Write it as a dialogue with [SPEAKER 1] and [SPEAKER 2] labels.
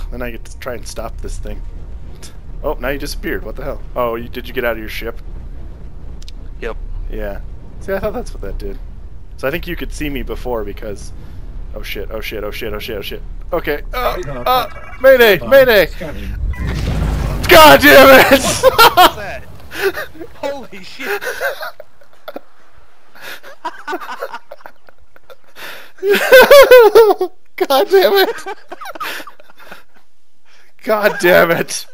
[SPEAKER 1] Oh, then I get to try and stop this thing. Oh, now you disappeared. What the hell? Oh, you, did you get out of your ship?
[SPEAKER 2] Yep.
[SPEAKER 1] Yeah. See, I thought that's what that did. So I think you could see me before because... Oh shit, oh shit, oh shit, oh shit, oh shit. Okay. Uh, uh, mayday, mayday! God damn it!
[SPEAKER 2] What's that? Holy shit!
[SPEAKER 1] God damn it! God damn it!